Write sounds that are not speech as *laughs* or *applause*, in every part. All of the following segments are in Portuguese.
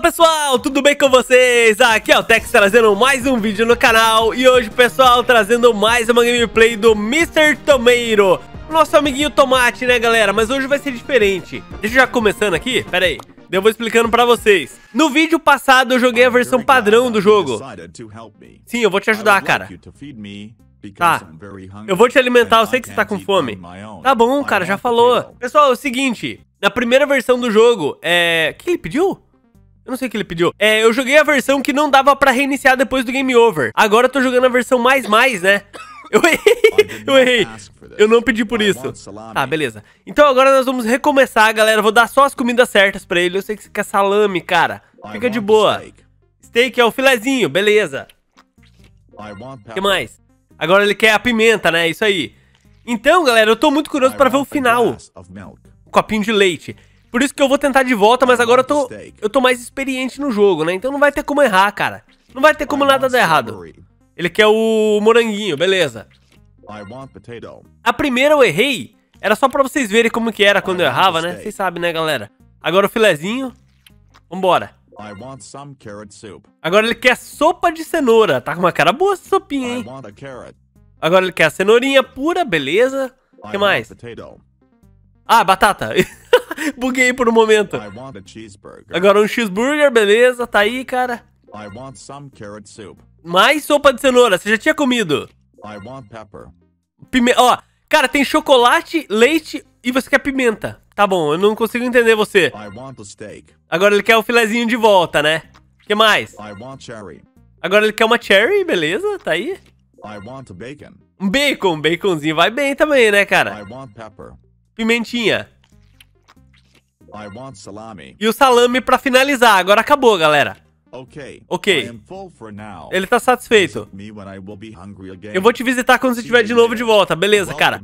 Fala pessoal, tudo bem com vocês? Aqui é o Tex trazendo mais um vídeo no canal E hoje pessoal, trazendo mais uma gameplay do Mr. Tomato Nosso amiguinho tomate, né galera? Mas hoje vai ser diferente. Deixa eu já começando aqui, pera aí. Eu vou explicando pra vocês. No vídeo passado eu joguei a versão padrão do jogo. Sim, eu vou te ajudar, cara. Tá, eu vou te alimentar, eu sei que você tá com fome. Tá bom, cara, já falou. Pessoal, é o seguinte. Na primeira versão do jogo, é... O que ele pediu? Eu não sei o que ele pediu. É, eu joguei a versão que não dava pra reiniciar depois do game over. Agora eu tô jogando a versão mais mais, né? *laughs* Eu errei, eu errei. Eu não pedi por isso. Tá, beleza. Então agora nós vamos recomeçar, galera. Vou dar só as comidas certas pra ele. Eu sei que você quer salame, cara. Fica de boa. Steak é o filezinho, beleza. O que mais? Agora ele quer a pimenta, né? Isso aí. Então, galera, eu tô muito curioso pra ver o final. Um copinho de leite. Por isso que eu vou tentar de volta, mas agora eu tô, eu tô mais experiente no jogo, né? Então não vai ter como errar, cara. Não vai ter como nada dar errado. Ele quer o moranguinho, beleza. A primeira eu errei. Era só pra vocês verem como que era quando eu errava, né? Vocês sabem, né, galera? Agora o filezinho. Vambora. Agora ele quer sopa de cenoura. Tá com uma cara boa essa sopinha, hein? Agora ele quer a cenourinha pura, beleza. O que mais? Ah, batata. *laughs* *laughs* Buguei por um momento. Agora um cheeseburger, beleza, tá aí, cara. Mais sopa de cenoura, você já tinha comido. Pimenta, ó, cara, tem chocolate, leite e você quer pimenta. Tá bom, eu não consigo entender você. Agora ele quer o filezinho de volta, né? O que mais? Agora ele quer uma cherry, beleza, tá aí. Um bacon, um baconzinho vai bem também, né, cara? Pimentinha. E o salame pra finalizar. Agora acabou, galera. Ok. Ok. Ele tá satisfeito. Eu vou te visitar quando você estiver de novo de volta. Beleza, cara.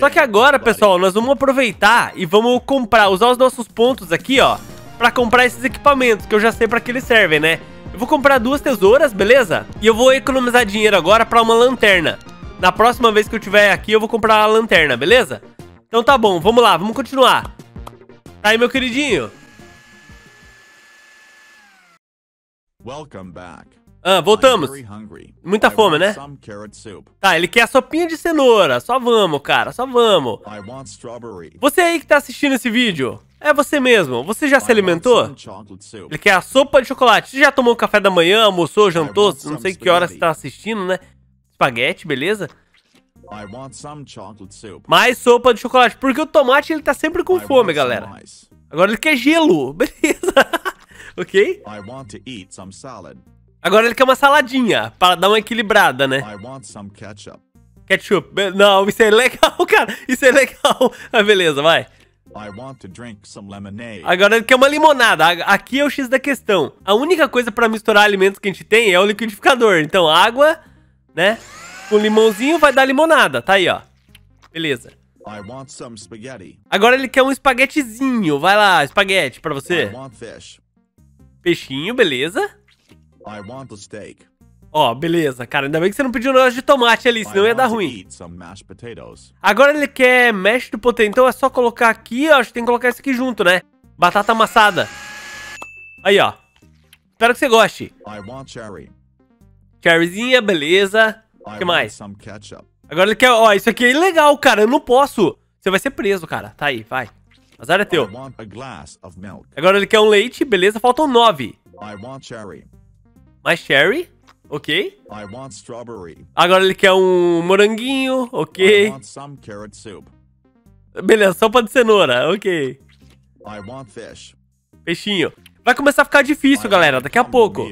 Só que agora, pessoal, nós vamos aproveitar e vamos comprar, usar os nossos pontos aqui, ó, pra comprar esses equipamentos, que eu já sei pra que eles servem, né? Eu vou comprar duas tesouras, beleza? E eu vou economizar dinheiro agora pra uma lanterna. Na próxima vez que eu tiver aqui, eu vou comprar a lanterna, beleza? Então tá bom, vamos lá, vamos continuar. Tá aí, meu queridinho? Ah, voltamos. Muita fome, né? Tá, ele quer a sopinha de cenoura. Só vamos, cara, só vamos. Você aí que tá assistindo esse vídeo, é você mesmo. Você já se alimentou? Ele quer a sopa de chocolate. Você já tomou café da manhã, almoçou, jantou? Não sei que hora você tá assistindo, né? Espaguete, beleza? Mais sopa de chocolate. Porque o tomate, ele tá sempre com fome, galera. Agora ele quer gelo. *laughs* Beleza. ok? Agora ele quer uma saladinha. Para dar uma equilibrada, né? Ketchup. Não, isso é legal, *laughs* cara. Isso é legal. Ah, beleza, vai. Agora ele quer uma limonada. Aqui é o X da questão. A única coisa pra misturar alimentos que a gente tem é o liquidificador. Então, água, né? Com limãozinho vai dar limonada. Tá aí, ó. Beleza. Agora ele quer um espaguetezinho. Vai lá, espaguete pra você. Peixinho, beleza. Ó, beleza, cara. Ainda bem que você não pediu negócio de tomate ali, senão ia dar ruim. Agora ele quer mesh do potato, então é só colocar aqui, ó. Acho que tem que colocar isso aqui junto, né? Batata amassada. Aí, ó. Espero que você goste. Cherryzinha, beleza. O que mais? Agora ele quer... Ó, isso aqui é ilegal, cara. Eu não posso. Você vai ser preso, cara. Tá aí, vai. Azar é teu. Agora ele quer um leite, beleza. Faltam nove. Mais cherry, ok. Agora ele quer um moranguinho, ok. Beleza, sopa de cenoura, ok. Peixinho. Vai começar a ficar difícil, galera, daqui a pouco.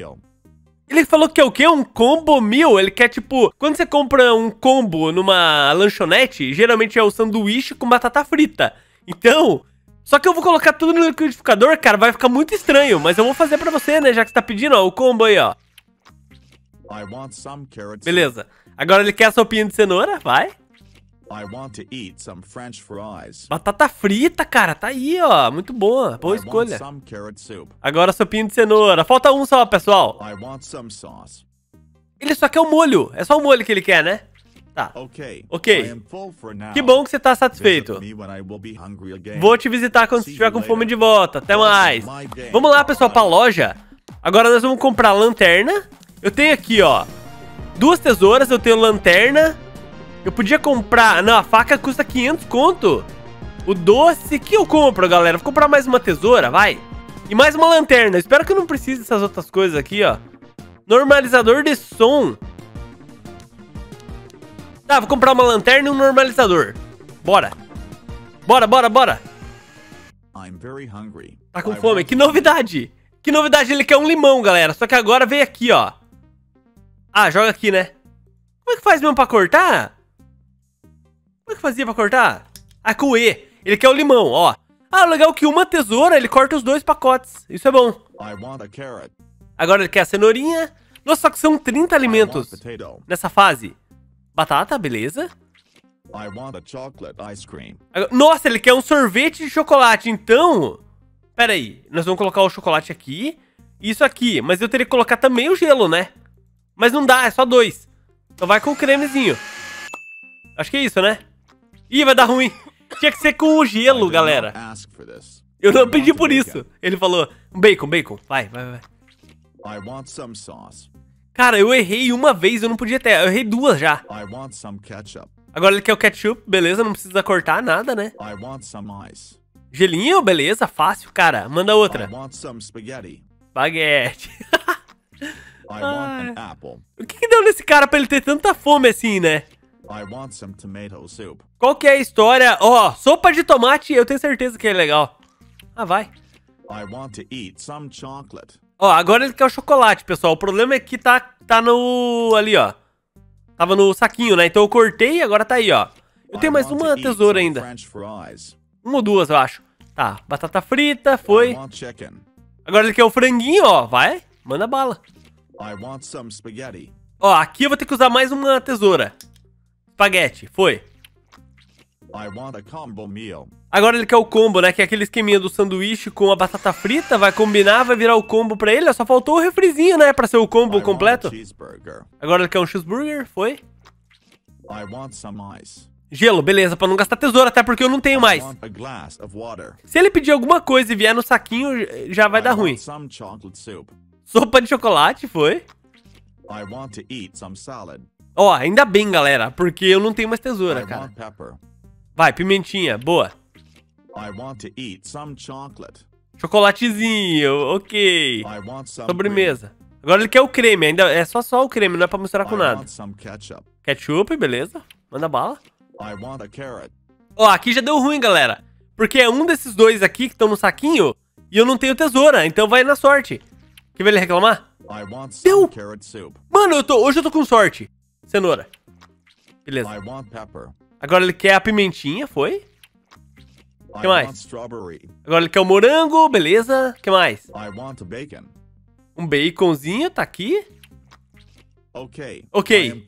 Ele falou que é o quê? Um combo mil? Ele quer, tipo... Quando você compra um combo numa lanchonete, geralmente é o sanduíche com batata frita. Então... Só que eu vou colocar tudo no liquidificador, cara, vai ficar muito estranho. Mas eu vou fazer pra você, né? Já que você tá pedindo, ó, o combo aí, ó. Beleza. Agora ele quer a sopinha de cenoura, vai. Batata frita, cara, tá aí, ó. Muito boa, boa escolha. Agora sopinha de cenoura. Falta um só, pessoal. Ele só quer o molho. É só o molho que ele quer, né? Tá. Ok. Que bom que você tá satisfeito. Vou te visitar quando você estiver com fome de volta. Até mais. Vamos lá, pessoal, pra loja. Agora nós vamos comprar lanterna. Eu tenho aqui, ó, duas tesouras, eu tenho lanterna. Eu podia comprar... Não, a faca custa 500 conto. O doce que eu compro, galera. Vou comprar mais uma tesoura, vai. E mais uma lanterna. Espero que eu não precise dessas outras coisas aqui, ó. Normalizador de som. Tá, vou comprar uma lanterna e um normalizador. Bora. Bora, bora, bora. Tá com fome. Que novidade. Que novidade, ele quer um limão, galera. Só que agora veio aqui, ó. Ah, joga aqui, né? Como é que faz mesmo pra cortar? Como é que fazia pra cortar? Ah, com E. Ele quer o limão, ó. Ah, legal que uma tesoura, ele corta os dois pacotes. Isso é bom. Agora ele quer a cenourinha. Nossa, só que são 30 alimentos nessa fase. Batata, beleza. Nossa, ele quer um sorvete de chocolate, então... Pera aí, nós vamos colocar o chocolate aqui e isso aqui. Mas eu teria que colocar também o gelo, né? Mas não dá, é só dois. Então vai com o cremezinho. Acho que é isso, né? Ih, vai dar ruim. Tinha que ser com o gelo, galera. Eu não pedi por isso. Ele falou, bacon, bacon. Vai, vai, vai. Cara, eu errei uma vez, eu não podia ter. Eu errei duas já. Agora ele quer o ketchup, beleza, não precisa cortar nada, né? Gelinho, beleza, fácil, cara. Manda outra. Baguete. *laughs* o que, que deu nesse cara pra ele ter tanta fome assim, né? Qual que é a história? Ó, oh, sopa de tomate, eu tenho certeza que é legal. Ah, vai. Ó, oh, agora ele quer o chocolate, pessoal. O problema é que tá, tá no... ali, ó. Tava no saquinho, né? Então eu cortei e agora tá aí, ó. Eu tenho mais uma tesoura ainda. Uma ou duas, eu acho. Tá, batata frita, foi. Agora ele quer o franguinho, ó. Vai, manda bala. Ó, aqui eu vou ter que usar mais uma tesoura. Espaguete, foi. Agora ele quer o combo, né? Que é aquele esqueminha do sanduíche com a batata frita. Vai combinar, vai virar o combo pra ele. Só faltou o refrizinho, né? Pra ser o combo completo. Agora ele quer um cheeseburger, foi. Gelo, beleza, pra não gastar tesoura, até porque eu não tenho mais. Se ele pedir alguma coisa e vier no saquinho, já vai dar ruim. Sopa de chocolate, foi. Ó, ainda bem, galera, porque eu não tenho mais tesoura, cara. Vai, pimentinha, boa. Chocolatezinho, ok. Sobremesa. Agora ele quer o creme, ainda é só só o creme, não é pra misturar com nada. Ketchup, beleza. Manda bala. Ó, aqui já deu ruim, galera. Porque é um desses dois aqui que estão no saquinho e eu não tenho tesoura, então vai na sorte. Quer ver ele reclamar? Deu! Mano, eu tô, hoje eu tô com sorte. Cenoura. Beleza. Agora ele quer a pimentinha, foi? O que mais? Agora ele quer o morango, beleza. O que mais? Um baconzinho, tá aqui. Ok.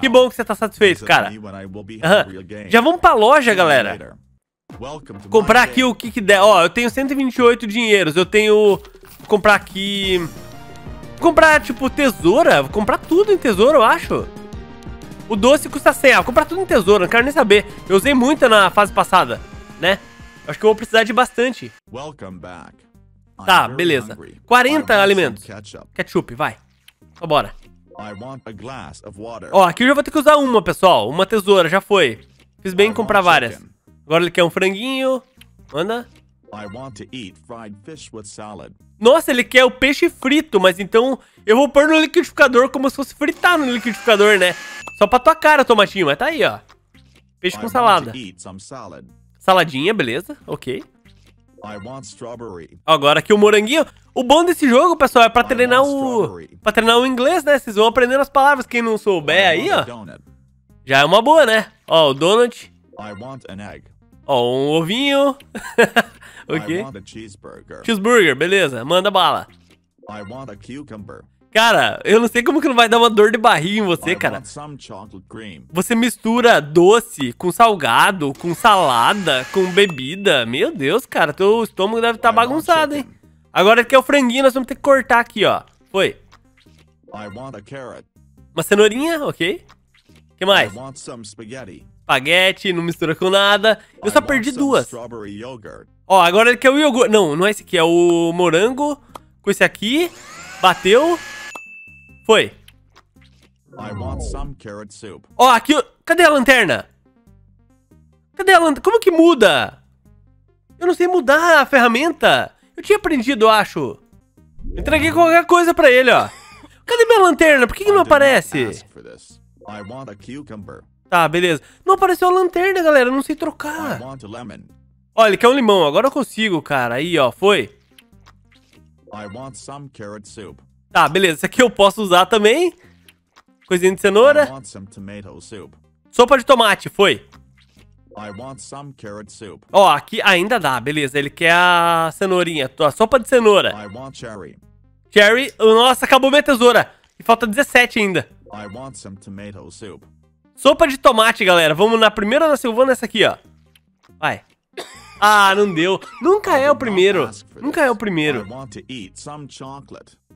Que bom que você tá satisfeito, cara. Uhum. Já vamos pra loja, galera. Comprar aqui o que que der. Ó, eu tenho 128 dinheiros. Eu tenho... Vou comprar aqui... Vou comprar, tipo, tesoura. Vou comprar tudo em tesoura, eu acho. O doce custa 100. Ah, vou comprar tudo em tesoura. Não quero nem saber. Eu usei muito na fase passada, né? Acho que eu vou precisar de bastante. Tá, beleza. 40 alimentos. Ketchup, vai. Vambora. Ó, aqui eu já vou ter que usar uma, pessoal. Uma tesoura, já foi. Fiz bem em comprar várias. Agora ele quer um franguinho. Manda. Nossa, ele quer o peixe frito, mas então eu vou pôr no liquidificador como se fosse fritar no liquidificador, né? Só pra tua cara, tomatinho, mas tá aí, ó. Peixe com salada. Saladinha, beleza, ok. Agora aqui o moranguinho. O bom desse jogo, pessoal, é pra treinar o... Pra treinar o inglês, né? Vocês vão aprendendo as palavras. Quem não souber aí, ó. Já é uma boa, né? Ó, o donut. Ó, um ovinho. *laughs* o quê? Cheeseburger, beleza. Manda bala. Cara, eu não sei como que não vai dar uma dor de barriga em você, cara. Você mistura doce com salgado, com salada, com bebida. Meu Deus, cara, teu estômago deve estar tá bagunçado, hein? Agora que é o franguinho, nós vamos ter que cortar aqui, ó. Foi. Uma cenourinha, ok. O que mais? Espaguete, não mistura com nada. Eu só perdi duas. Ó, agora ele quer o iogurte. Não, não é esse aqui, é o morango com esse aqui. Bateu. Foi. I want some carrot soup. Ó, aqui... Cadê a lanterna? Cadê a lanterna? Como que muda? Eu não sei mudar a ferramenta. Eu tinha aprendido, eu acho. Entreguei qualquer coisa pra ele, ó. Cadê minha lanterna? Por que, que não aparece? ask for this. I want a cucumber. Tá, beleza. Não apareceu a lanterna, galera. Eu não sei I trocar. want a lemon. Ó, ele quer um limão. Agora eu consigo, cara. Aí, ó. Foi. I want some carrot soup. Tá, beleza. Esse aqui eu posso usar também. Coisinha de cenoura. Sopa de tomate. Foi. Ó, aqui ainda dá. Beleza. Ele quer a cenourinha. A sopa de cenoura. Cherry. Cherry. Nossa, acabou minha tesoura. E falta 17 ainda. Sopa de tomate, galera. Vamos na primeira ou na segunda? Nessa aqui, ó. Vai. Ah, não deu. Nunca é o primeiro. Nunca é o primeiro.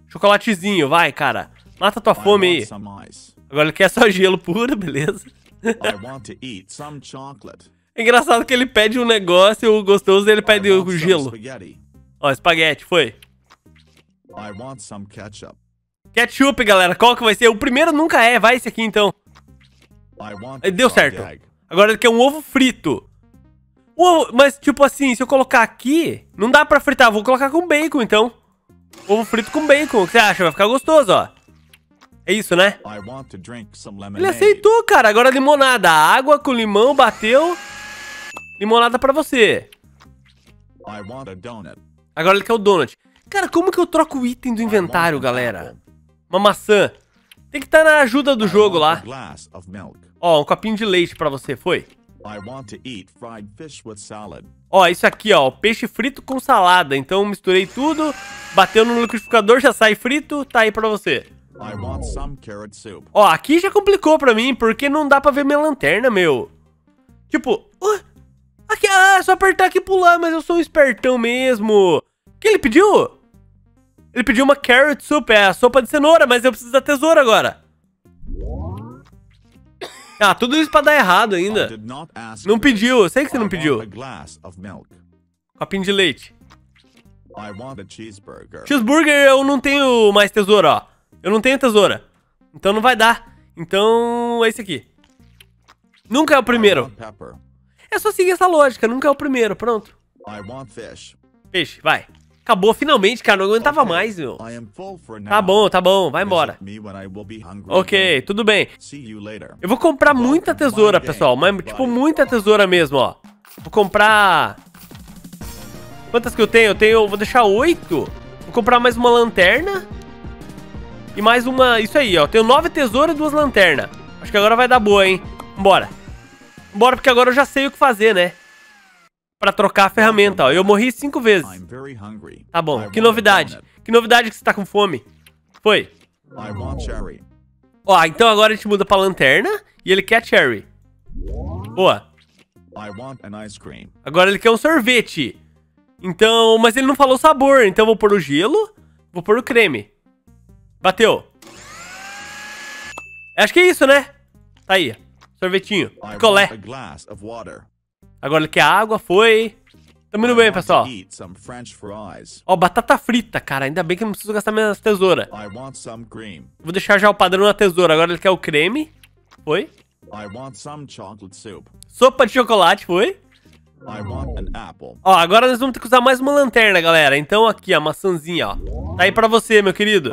Chocolatezinho, vai, cara. Mata tua fome aí. Agora ele quer só gelo puro, *laughs* beleza. É engraçado que ele pede um negócio gostoso e ele pede o gelo. Ó, espaguete, foi. Ketchup. Ketchup, galera. Qual que vai ser? O primeiro nunca é. Vai esse aqui, então. Deu certo. Agora ele quer um ovo frito. O ovo- mas, tipo assim, se eu colocar aqui, não dá pra fritar. Vou colocar com bacon, então. Ovo frito com bacon. O que você acha? Vai ficar gostoso, ó. É isso, né? Ele aceitou, cara. Agora limonada. Água com limão, bateu. Limonada pra você. Agora ele quer o donut. Cara, como que eu troco o item do inventário, galera? Uma maçã. Tem que estar na ajuda do jogo lá. Ó, um copinho de leite pra você, foi? I want to eat fried fish with salad. Ó, isso aqui, ó, peixe frito com salada. Então misturei tudo, bateu no liquidificador, já sai frito, tá aí pra você. I want some carrot soup. Ó, aqui já complicou pra mim, porque não dá pra ver minha lanterna, meu. Tipo, ué, aqui, ah, é só apertar aqui e pular, mas eu sou um espertão mesmo. O que ele pediu? Ele pediu uma carrot soup, é a sopa de cenoura, mas eu preciso da tesoura agora. Ah, tudo isso pra dar errado ainda. Não pediu, eu sei que você não pediu. Copinho de leite. Cheeseburger. Cheeseburger eu não tenho mais tesoura, ó. Eu não tenho tesoura. Então não vai dar. Então é esse aqui. Nunca é o primeiro. É só seguir essa lógica, nunca é o primeiro. Pronto. Peixe, vai. Acabou finalmente, cara. Não aguentava Okay, mais, meu. Tá bom, tá bom. Vai embora. Ok, tudo bem. Eu vou comprar muita tesoura, pessoal. Mas, tipo, muita tesoura mesmo, ó. Vou comprar... Quantas que eu tenho? Eu tenho... Vou deixar oito. Vou comprar mais uma lanterna. E mais uma... Isso aí, ó. Tenho nove tesouras e duas lanternas. Acho que agora vai dar boa, hein? Bora. Bora, porque agora eu já sei o que fazer, né? Pra trocar a ferramenta, ó. Eu morri cinco vezes. Tá bom. Que novidade. Que novidade que você tá com fome. Foi. Ó, então agora a gente muda pra lanterna. E ele quer cherry. Boa. Agora ele quer um sorvete. Então, mas ele não falou sabor. Então eu vou pôr o gelo. Vou pôr o creme. Bateu. Acho que é isso, né? Tá aí. Sorvetinho. Picolé. Agora ele quer água. Foi. Tamo indo bem, pessoal. Ó, batata frita, cara. Ainda bem que eu não preciso gastar minhas tesouras. Vou deixar já o padrão na tesoura. Agora ele quer o creme. Foi. Sopa de chocolate. Foi. Ó, agora nós vamos ter que usar mais uma lanterna, galera. Então aqui, a maçãzinha, ó. Tá aí pra você, meu querido.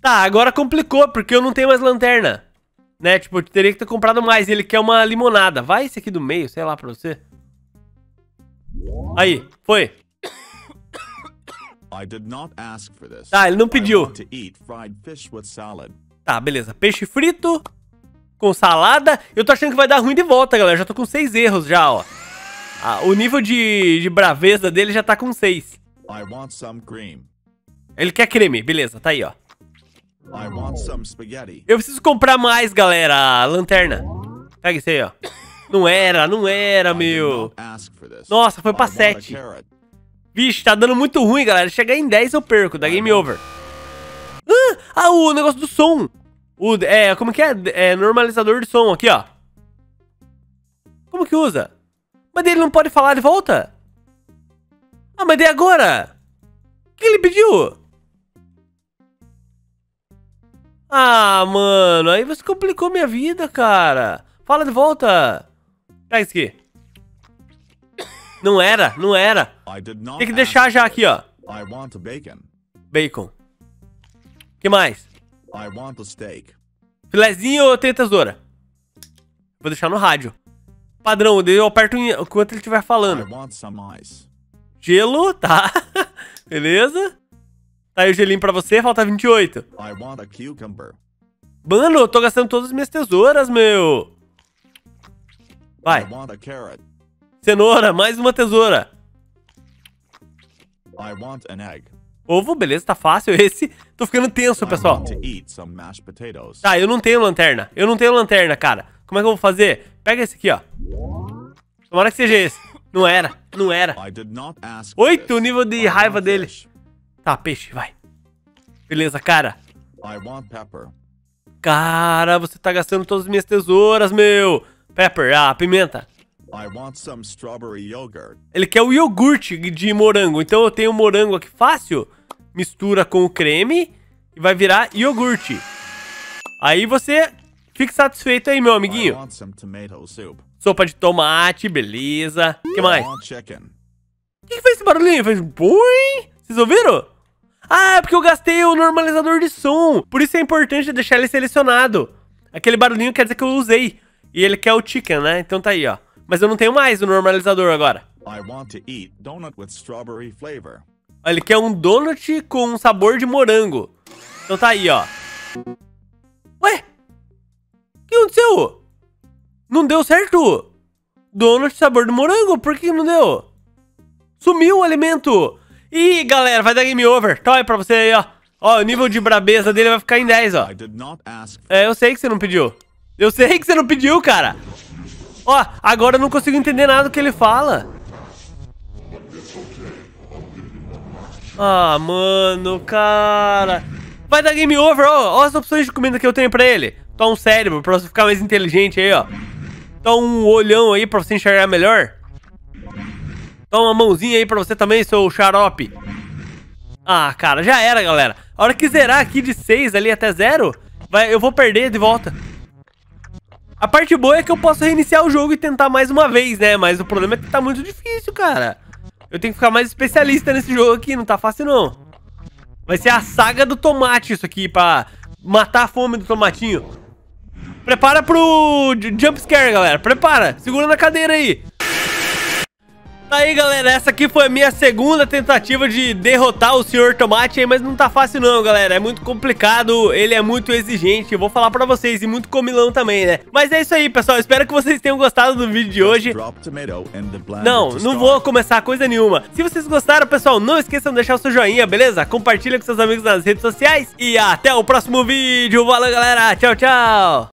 Tá, agora complicou, porque eu não tenho mais lanterna. Né, tipo, eu teria que ter comprado mais. Ele quer uma limonada. Vai esse aqui do meio, sei lá, pra você. Aí, foi. *coughs* I did not ask for this. Tá, ele não pediu. want to eat fried fish with salad. Tá, beleza. Peixe frito com salada. Eu tô achando que vai dar ruim de volta, galera. Já tô com seis erros já, ó. Ah, o nível de, de braveza dele já tá com seis. I want some cream. Ele quer creme, beleza, tá aí, ó. Eu preciso comprar mais, galera, lanterna. Pega isso aí, ó. Não era, não era, meu. Nossa, foi pra I want a 7. carrot. Vixe, tá dando muito ruim, galera. Chegar em 10 eu perco, dá game over. Ah, ah, o negócio do som. O, é, como que é? É normalizador de som aqui, ó. Como que usa? Mas ele não pode falar de volta? Ah, mas daí agora? O que ele pediu? Ah, mano, aí você complicou minha vida, cara. Fala de volta. Pega isso aqui. Não era, não era. Tem que deixar já aqui, ó. bacon. Que mais? Filezinho ou tem tesoura? Vou deixar no rádio. Padrão, eu aperto enquanto ele estiver falando. Gelo, tá? *laughs* Beleza? Tá aí o gelinho pra você, falta 28. I want a cucumber. Mano, eu tô gastando todas as minhas tesouras, meu. Vai, cenoura, mais uma tesoura. I want an egg. Ovo, beleza, tá fácil esse. Tô ficando tenso, pessoal. Tá, eu não tenho lanterna. Eu não tenho lanterna, cara. Como é que eu vou fazer? Pega esse aqui, ó. Tomara que seja esse. Não era, não era. Oito, o nível de raiva dele. Tá, peixe, vai. Beleza, cara. I want pepper. Cara, você tá gastando todas as minhas tesouras, meu. Pepper, ah, pimenta. Ele quer o iogurte de morango. Então eu tenho morango aqui fácil. Mistura com o creme e vai virar iogurte. Aí você fica satisfeito aí, meu amiguinho. Sopa de tomate, beleza. O que mais? O que, que fez esse barulhinho? Fez boi? Vocês ouviram? Ah, é porque eu gastei o normalizador de som. Por isso é importante deixar ele selecionado. Aquele barulhinho quer dizer que eu usei. E ele quer o chicken, né? Então tá aí, ó. Mas eu não tenho mais o normalizador agora. I want to eat donut with strawberry flavor. Ó, Ele quer um donut com um sabor de morango. Então tá aí, ó. Ué? O que aconteceu? Não deu certo? Donut sabor de morango? Por que não deu? Sumiu o alimento. Ih, galera, vai dar game over. Tá aí pra você aí, ó. Ó, o nível de brabeza dele vai ficar em 10, ó. É, eu sei que você não pediu. Eu sei que você não pediu, cara. Ó, agora eu não consigo entender nada do que ele fala. Ah, mano, cara. Vai dar game over, ó. Ó as opções de comida que eu tenho pra ele. Toma um cérebro pra você ficar mais inteligente aí, ó. Toma um olhão aí pra você enxergar melhor. Toma uma mãozinha aí pra você também, seu xarope. Ah, cara, já era, galera. A hora que zerar aqui de 6 ali até 0, vai, eu vou perder de volta. A parte boa é que eu posso reiniciar o jogo e tentar mais uma vez, né? Mas o problema é que tá muito difícil, cara. Eu tenho que ficar mais especialista nesse jogo aqui, não tá fácil não. Vai ser a saga do tomate isso aqui, pra matar a fome do tomatinho. Prepara pro j- jump scare, galera. Prepara. Segura na cadeira aí. Tá aí, galera, essa aqui foi a minha segunda tentativa de derrotar o Sr. Tomate, mas não tá fácil não, galera, é muito complicado, ele é muito exigente, eu vou falar pra vocês, e muito comilão também, né? Mas é isso aí, pessoal, espero que vocês tenham gostado do vídeo de hoje. Não, não vou começar coisa nenhuma. Se vocês gostaram, pessoal, não esqueçam de deixar o seu joinha, beleza? Compartilha com seus amigos nas redes sociais, e até o próximo vídeo, valeu, galera, tchau, tchau!